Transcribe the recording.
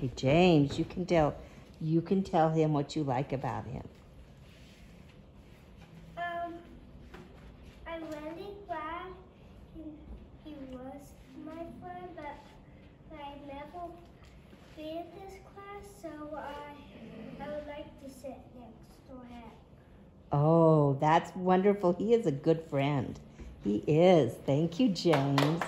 Hey, James, you can tell, you can tell him what you like about him. Um, I'm really glad he, he was my friend, but I never been in this class, so I, I would like to sit next to him. Oh, that's wonderful. He is a good friend. He is. Thank you, James.